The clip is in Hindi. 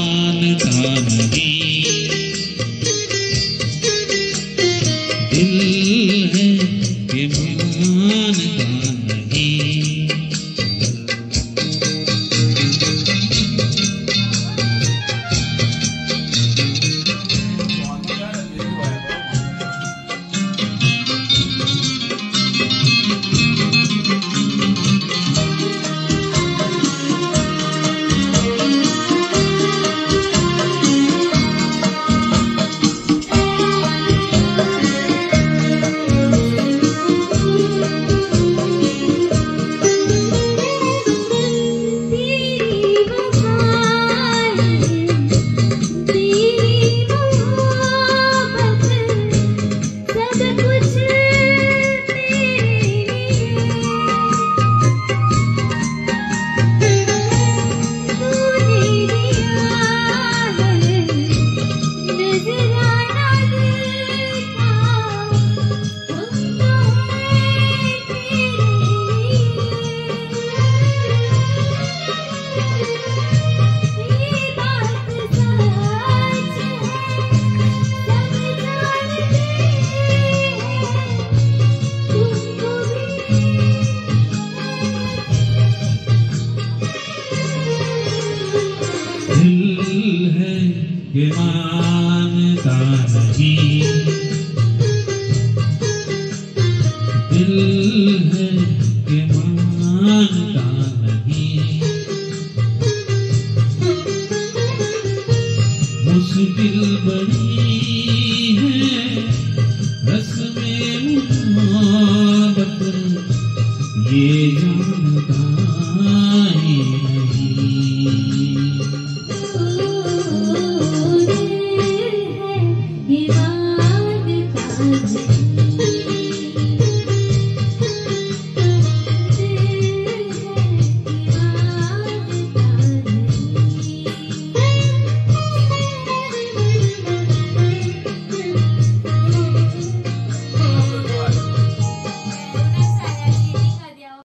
दान दान मानता नहीं। दिल है कि मानता नहीं। मुश्किल बड़ी है रस में ये जान